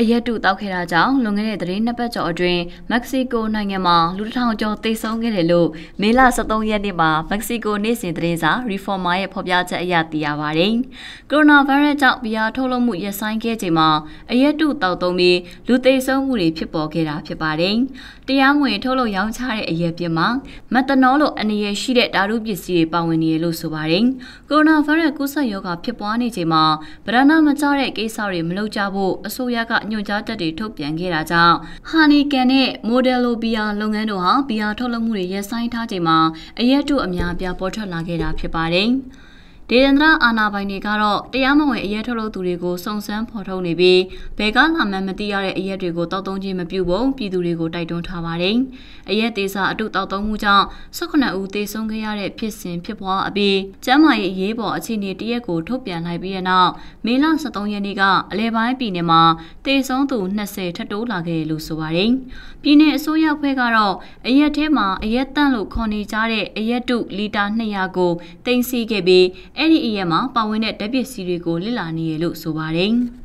အရက်တူတောက်ခဲ့တာကြောင့်လွန်ခဲ့တဲ့သတင်းနှစ်ပတ်ကျော်အတွင်းမက္ကဆီကိုနိုင်ငံမှာလူတစ်ထောင်ကျော်သေဆုံးခဲ့တယ်လို့မေလ23ရက်နေ့မှာမက္ကဆီကိုနေ့စဉ်သတင်းစာ Reforma ရဲ့ဖော်ပြချက်အရသိရပါတယ်။ကိုရိုနာဗိုင်းရပ်စ်ကြောင့်ဘီယာထုတ်လုပ်မှုရပ်ဆိုင်းခဲ့ချိန်မှာအရက်တူတောက်သုံးပြီးလူသေဆုံးမှုတွေဖြစ်ပေါ်ခဲ့တာဖြစ်ပါတယ်။တရားမဝင်ထုတ်လုပ်ရောင်းချတဲ့အရက်ပြမှာမက်သနောလိုအနေရရှိတဲ့ဓာတုပစ္စည်းတွေပါဝင်နေရလို့ဆိုပါတယ်။ကိုရိုနာဗိုင်းရပ်စ်ကူးစက်ရောဂါဖြစ်ပွားနေချိန်မှာဗရဏမကျတဲ့ကိစ္စတွေမလုပ်ကြဖို့အစိုးရကညွှန်ကြားချက်တွေထုတ်ပြန်ခဲ့တာကြောင့်ဟာနီကန်နဲ့မိုဒယ်လိုဘီယာလုပ်ငန်းတို့ဟာဘီယာထုတ်လုပ်မှုတွေရပ်ဆိုင်းထားချိန်မှာအရက်တို့အများပြားပေါ်ထွက်လာခဲ့တာဖြစ်ပါတယ်။ ဒေသန္တရအာဏာပိုင်တွေကတော့တရားမဝင်အရက်ထုတ်လုပ်သူတွေကိုစုံစမ်းဖော်ထုတ်နေပြီးဘယ်ကလာမှန်းမသိရတဲ့အရက်တွေကိုတောက်သုံးခြင်းမပြုဖို့ပြည်သူတွေကိုတိုက်တွန်းထားပါတယ်။အရက်သေးစာအတုတောက်သုံးမှုကြောင့်18ဦးသေဆုံးခဲ့ရတဲ့ဖြစ်စဉ်ဖြစ်ပွားအပြီးကျန်းမာရေးအရေးပေါ်အခြေအနေတရက်ကိုထုတ်ပြန်လိုက်ပြီးတဲ့နောက်မေလ23ရက်နေ့ကအလဲပိုင်းပြည်နယ်မှာသေဆုံးသူ20ထပ်တိုးလာခဲ့လို့ဆိုပါတယ်။ပြည်내အစိုးရဖွဲ့ကတော့အရက်ထဲမှာအရက်တန့်လို့ခေါ်နေကြတဲ့အရက်တုလီတာ200ကိုတင်စီခဲ့ပြီးအဲ့ဒီအရက်မှာပါဝင်တဲ့ဓာတ်ပစ္စည်းတွေကိုလစ်လာနေရလို့ဆိုပါတယ်။